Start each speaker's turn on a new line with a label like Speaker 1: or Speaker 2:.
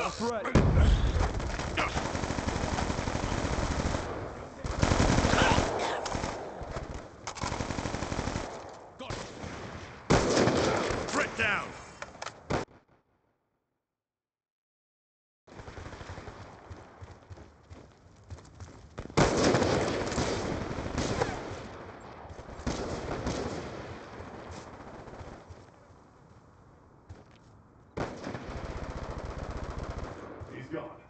Speaker 1: A. Threat
Speaker 2: down!
Speaker 1: He's